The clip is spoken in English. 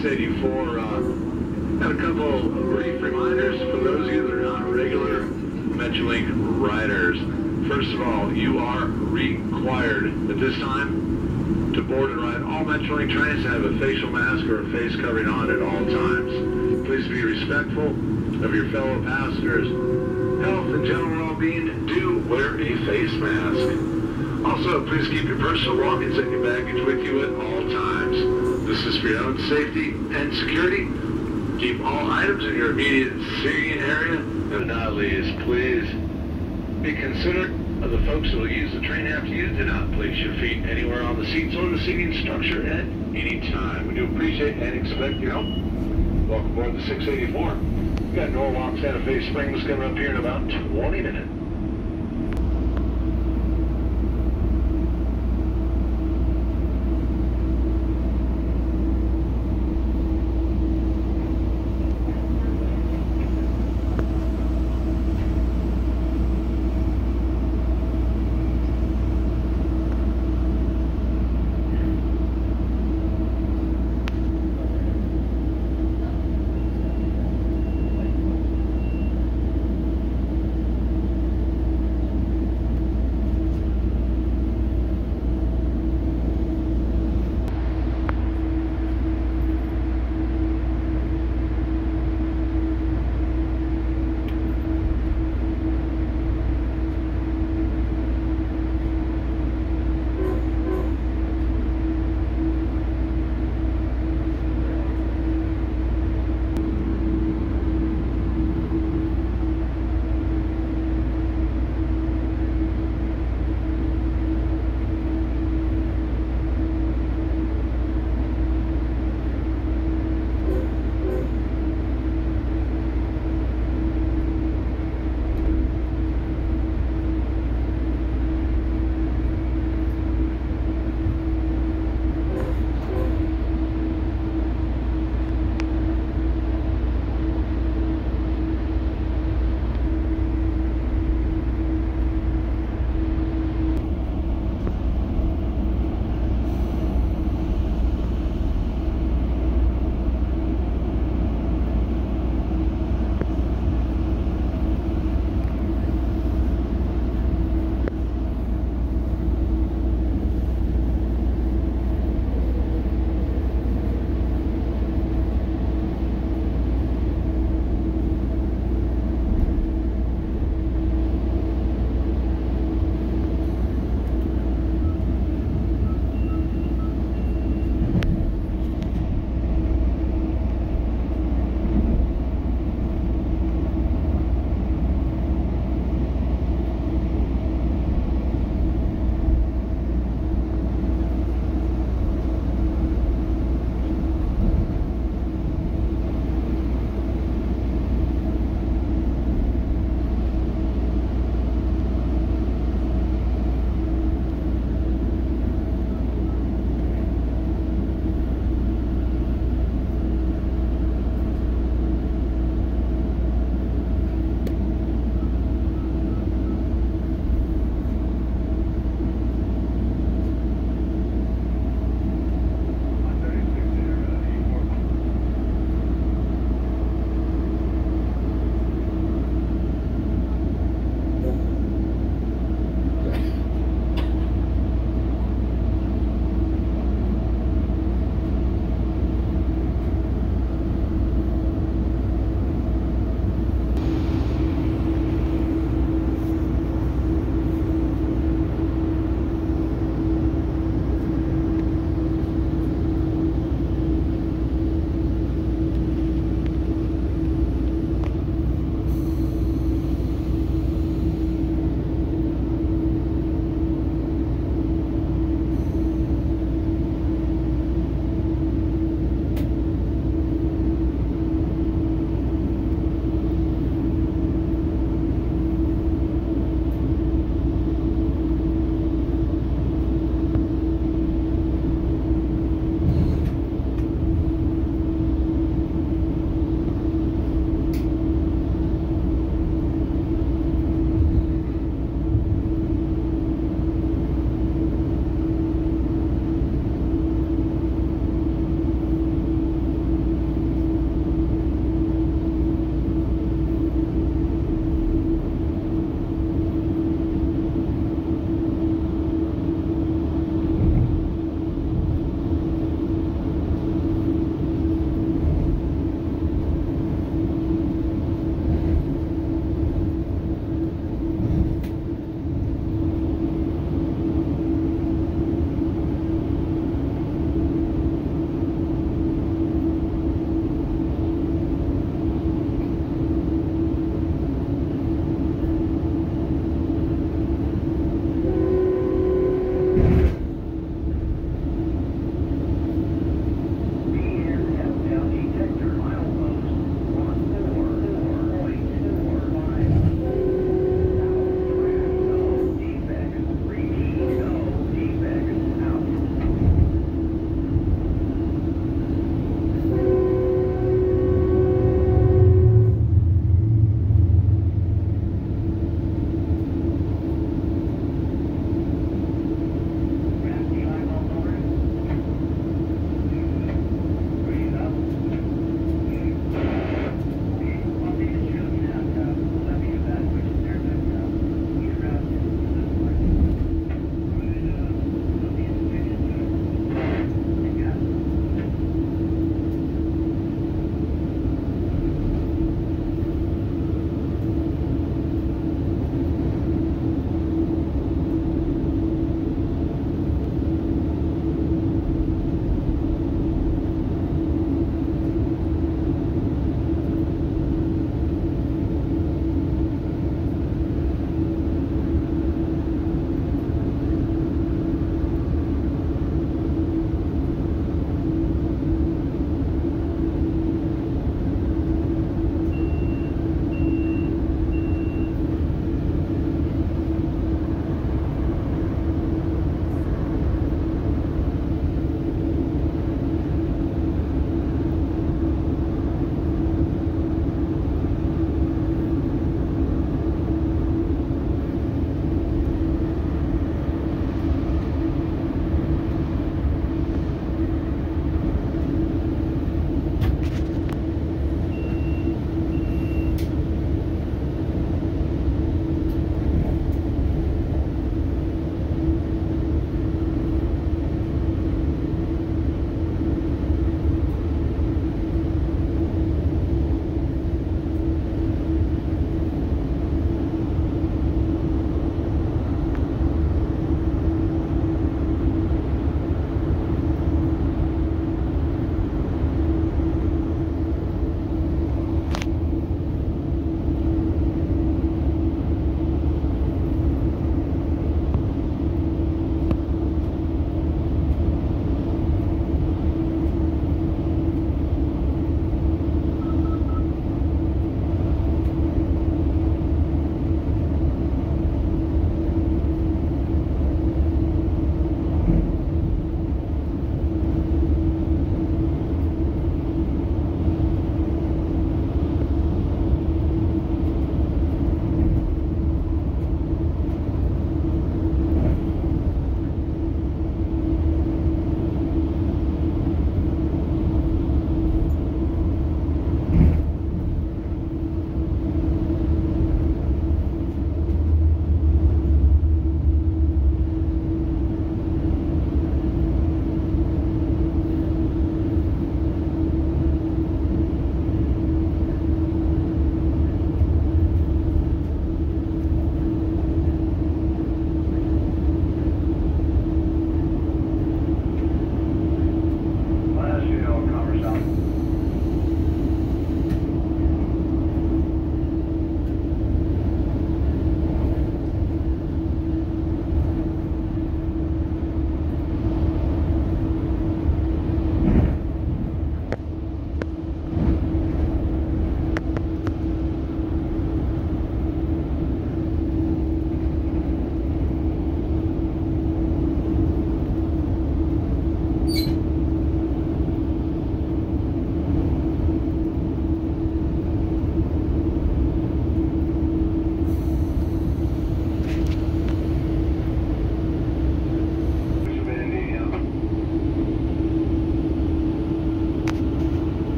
684. Uh, have a couple brief reminders for those of you that are not regular Metrolink riders. First of all, you are required at this time to board and ride all Metrolink trains to have a facial mask or a face covering on at all times. Please be respectful of your fellow passengers. Health and general well-being, do wear a face mask. Also, please keep your personal belongings and your baggage with you at all times. This is for your own safety and security. Keep all items in your immediate seating area. And not least, please be considerate of the folks who will use the train after you. Do not place your feet anywhere on the seats or the seating structure at any time. We do appreciate and expect your help. Welcome aboard the 684. We've got Norwalk Santa Fe Springs coming up here in about 20 minutes.